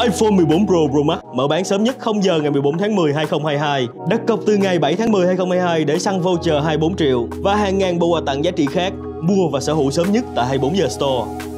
iPhone 14 Pro Pro Max mở bán sớm nhất 0 giờ ngày 14 tháng 10 2022. Đặt cọc từ ngày 7 tháng 10 2022 để săn voucher 24 triệu và hàng ngàn bộ quà tặng giá trị khác. Mua và sở hữu sớm nhất tại 24 giờ Store.